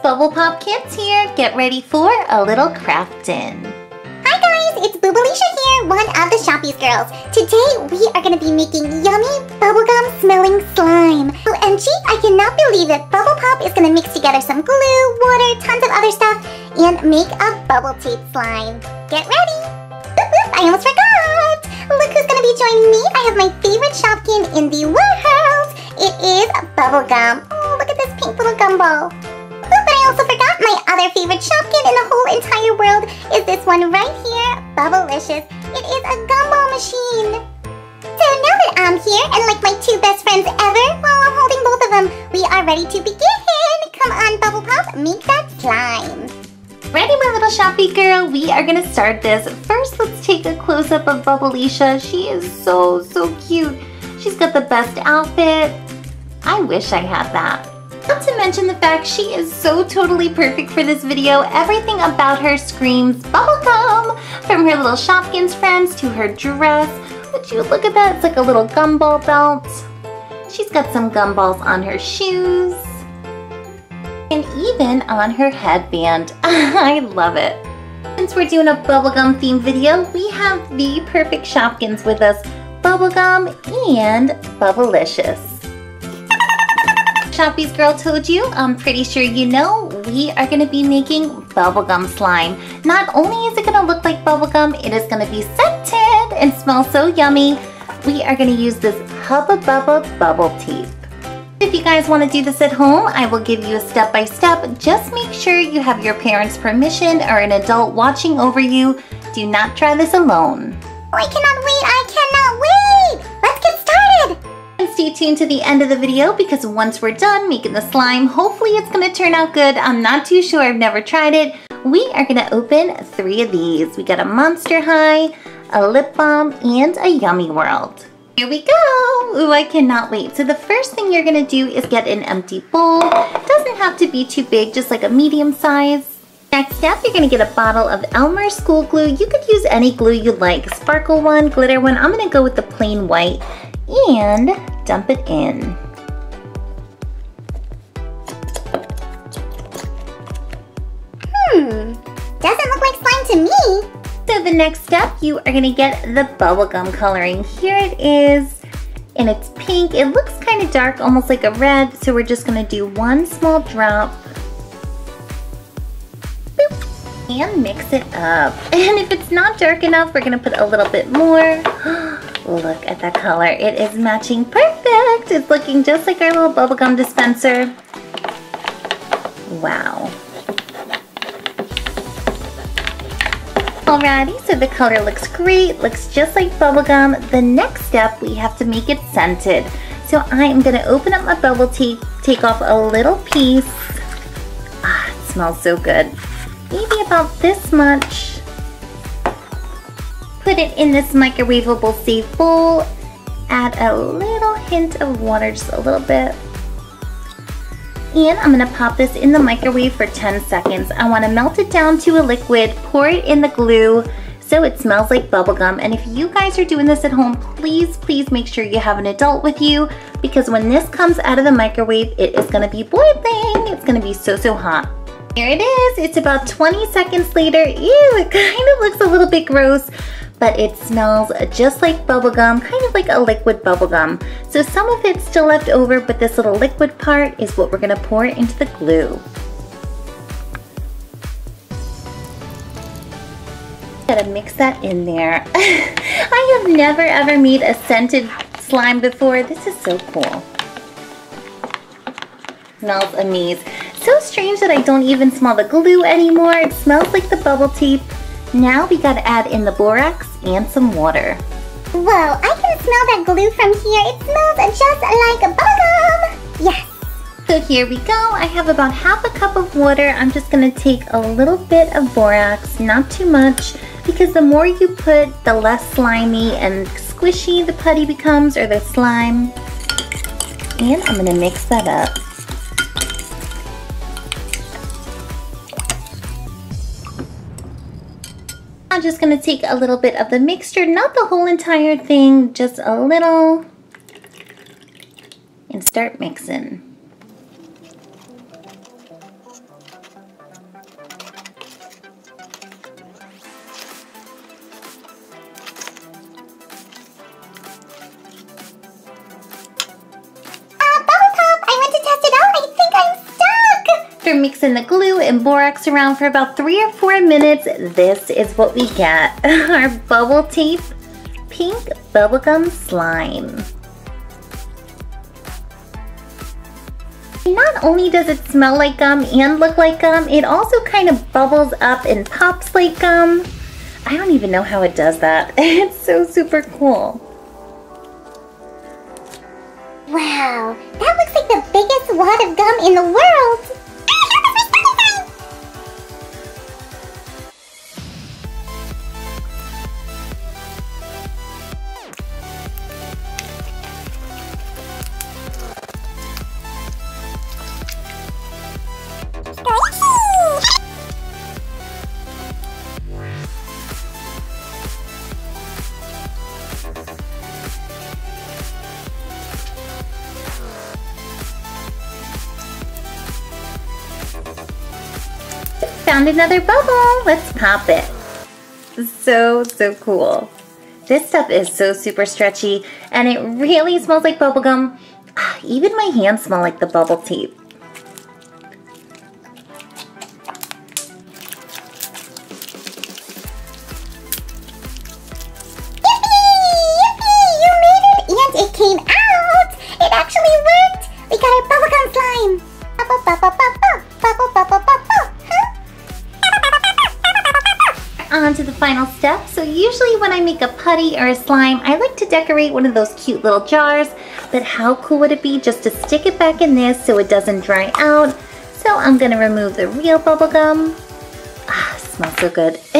Bubble Pop Kids here. Get ready for a little crafting. Hi guys, it's Bubbleisha here, one of the Shoppies girls. Today we are going to be making yummy bubblegum smelling slime. Oh, OMG, I cannot believe it. Bubble Pop is going to mix together some glue, water, tons of other stuff, and make a bubble tape slime. Get ready! Oop, oop, I almost forgot! Look who's going to be joining me. I have my favorite Shopkin in the world. It is bubblegum. Oh, look at this pink little gumball. Favorite Shopkin in the whole entire world is this one right here, Bubblicious. It is a gumball machine. So now that I'm here and like my two best friends ever, while I'm holding both of them, we are ready to begin. Come on, Bubble Pop, make that slime. Ready, my little Shoppy girl? We are gonna start this. First, let's take a close-up of Bubbleisha. She is so, so cute. She's got the best outfit. I wish I had that. Not to mention the fact she is so totally perfect for this video. Everything about her screams bubblegum! From her little Shopkins friends to her dress. Would you look at that? It's like a little gumball belt. She's got some gumballs on her shoes. And even on her headband. I love it. Since we're doing a bubblegum themed video, we have the perfect Shopkins with us. Bubblegum and Bubblicious. Shoppy's girl told you, I'm pretty sure you know, we are going to be making bubblegum slime. Not only is it going to look like bubblegum, it is going to be scented and smell so yummy. We are going to use this Hubba Bubba Bubble Tape. If you guys want to do this at home, I will give you a step-by-step. -step. Just make sure you have your parents' permission or an adult watching over you. Do not try this alone. I cannot wait, stay tuned to the end of the video because once we're done making the slime, hopefully it's to turn out good. I'm not too sure. I've never tried it. We are to open three of these. We got a Monster High, a Lip Balm, and a Yummy World. Here we go! Ooh, I cannot wait. So the first thing you're to do is get an empty bowl. Doesn't have to be too big, just like a medium size. Next step, you're to get a bottle of Elmer's School Glue. You could use any glue you like. Sparkle one, glitter one. I'm to go with the plain white and dump it in. Hmm, doesn't look like slime to me. So the next step, you are gonna get the bubblegum coloring. Here it is, and it's pink. It looks kind of dark, almost like a red, so we're just gonna do one small drop. And mix it up. And if it's not dark enough, we're gonna put a little bit more. Look at that color. It is matching perfect. It's looking just like our little bubblegum dispenser. Wow. Alrighty, so the color looks great, looks just like bubblegum. The next step, we have to make it scented. So I am gonna open up my bubble tape, take off a little piece. Ah, it smells so good. Maybe about this much. Put it in this microwavable safe bowl. Add a little hint of water, just a little bit. And I'm gonna pop this in the microwave for 10 seconds. I wanna melt it down to a liquid, pour it in the glue, so it smells like bubblegum. And if you guys are doing this at home, please, please make sure you have an adult with you because when this comes out of the microwave, it is gonna be boiling. It's gonna be so, so hot. Here it is, it's about 20 seconds later. Ew, it kind of looks a little bit gross, but it smells just like bubblegum, kind of like a liquid bubblegum. So some of it's still left over, but this little liquid part is what we're gonna pour into the glue. Gotta mix that in there. I have never ever made a scented slime before. This is so cool. Smells amazing. So strange that I don't even smell the glue anymore. It smells like the bubble tape. Now we gotta add in the borax and some water. Whoa, I can smell that glue from here. It smells just like a bubblegum. Yes. So here we go. I have about half a cup of water. I'm just gonna take a little bit of borax, not too much, because the more you put, the less slimy and squishy the putty becomes, or the slime. And I'm gonna mix that up. Just gonna take a little bit of the mixture, not the whole entire thing, just a little, and start mixing. Mixing the glue and borax around for about three or four minutes, this is what we get. Our bubble tape pink bubblegum slime. Not only does it smell like gum and look like gum, it also kind of bubbles up and pops like gum. I don't even know how it does that. It's so super cool. Wow, that looks like the biggest wad of gum in the world! Found another bubble. Let's pop it. So, so cool. This stuff is so super stretchy and it really smells like bubblegum. Ah, even my hands smell like the bubble tape. When I make a putty or a slime, I like to decorate one of those cute little jars. But how cool would it be just to stick it back in this so it doesn't dry out? So I'm gonna remove the real bubblegum. Ah, smells so good.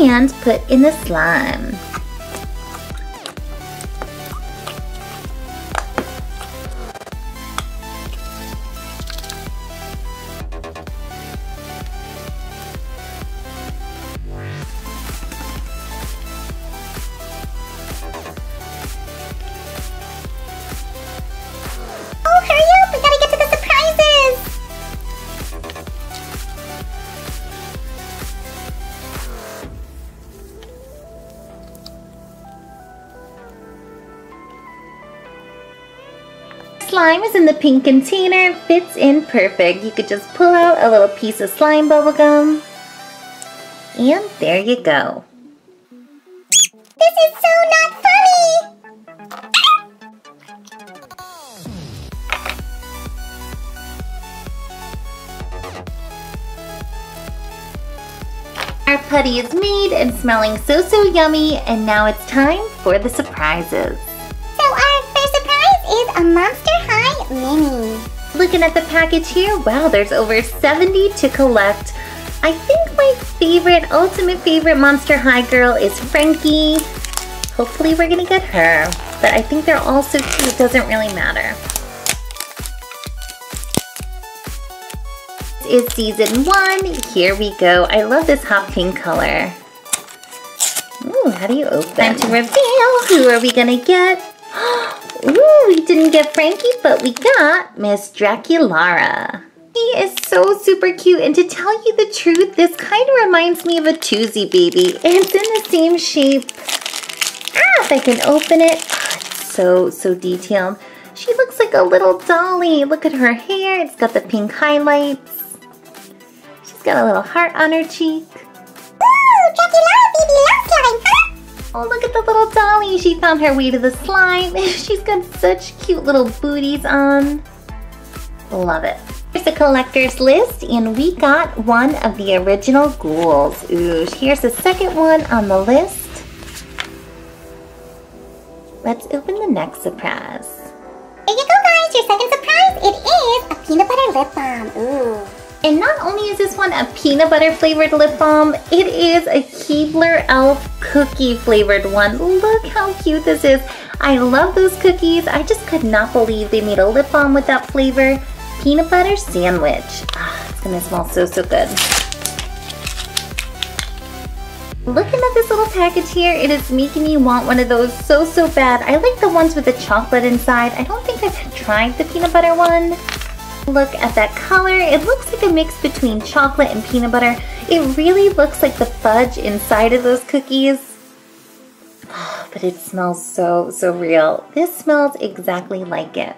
and put in the slime. Slime is in the pink container, fits in perfect. You could just pull out a little piece of slime bubblegum. And there you go. This is so not funny! Our putty is made and smelling so so yummy and now it's time for the surprises. So our first surprise is a Monster Mini. Looking at the package here, wow, there's over 70 to collect. I think my favorite, ultimate favorite Monster High girl is Frankie. Hopefully we're gonna get her, but I think they're all so cute, it doesn't really matter. This is season one, here we go. I love this hot pink color. Ooh, how do you open? Time to reveal, who are we gonna get? Ooh, we didn't get Frankie, but we got Miss Draculaura. He is so super cute, and to tell you the truth, this kind of reminds me of a Toozy baby. It's in the same shape. Ah, if I can open it. Oh, it's so, so detailed. She looks like a little dolly. Look at her hair. It's got the pink highlights. She's got a little heart on her cheek. Ooh, Draculaura baby love slime, huh? Oh, look at the little dolly. She found her way to the slime. She's got such cute little booties on. Love it. Here's the collector's list, and we got one of the original ghouls. Ooh, here's the second one on the list. Let's open the next surprise. Here you go, guys. Your second surprise. It is a peanut butter lip balm. Ooh. And not only is this one a peanut butter flavored lip balm, it is a Keebler Elf cookie flavored one. Look how cute this is. I love those cookies. I just could not believe they made a lip balm with that flavor. Peanut butter sandwich. Ah, it's gonna smell so, so good. Looking at this little package here, it is making me want one of those so, so bad. I like the ones with the chocolate inside. I don't think I've tried the peanut butter one. Look at that color. It looks like a mix between chocolate and peanut butter. It really looks like the fudge inside of those cookies. Oh, but it smells so, so real. This smells exactly like it.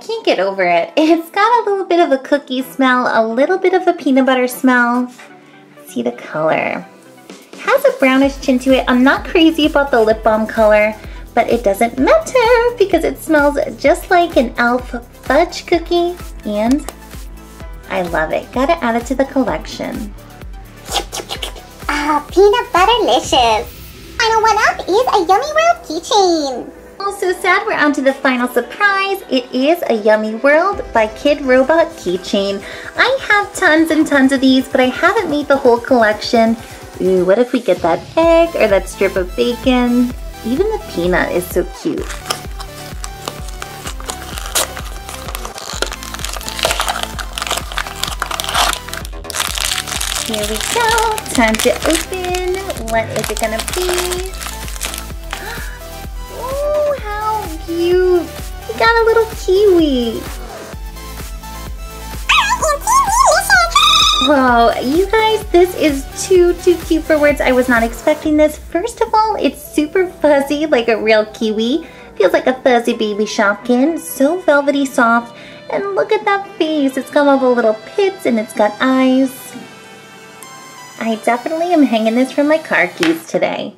Can't get over it. It's got a little bit of a cookie smell, a little bit of a peanut butter smell. See the color. Has a brownish tint to it. I'm not crazy about the lip balm color, but it doesn't matter because it smells just like an elf fudge cookie and I love it. Gotta add it to the collection. Ah, peanut butterlicious. Final one up is a Yummy World keychain. Oh, so sad we're on to the final surprise. It is a Yummy World by Kidrobot keychain. I have tons and tons of these, but I haven't made the whole collection. Ooh, what if we get that egg or that strip of bacon? Even the peanut is so cute. Here we go. Time to open. What is it gonna be? Oh, how cute. We got a little kiwi. Whoa, you guys, this is too, too cute for words. I was not expecting this. First of all, it's super fuzzy like a real kiwi. Feels like a fuzzy baby Shopkin. So velvety soft. And look at that face. It's got all the little pits and it's got eyes. I definitely am hanging this from my car keys today.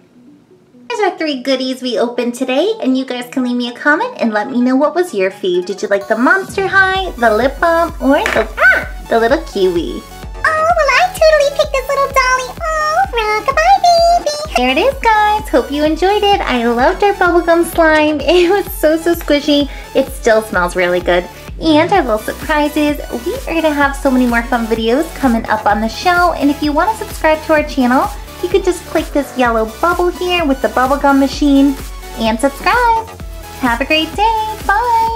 Here's our three goodies we opened today, and you guys can leave me a comment and let me know what was your fave. Did you like the Monster High, the lip balm, or the, ah, the little kiwi? Oh, well I totally picked this little dolly. Oh, rockabye baby. There it is, guys. Hope you enjoyed it. I loved our bubblegum slime. It was so, so squishy. It still smells really good and our little surprises. We are to have so many more fun videos coming up on the show. And if you want to subscribe to our channel, you could just click this yellow bubble here with the bubblegum machine and subscribe. Have a great day. Bye.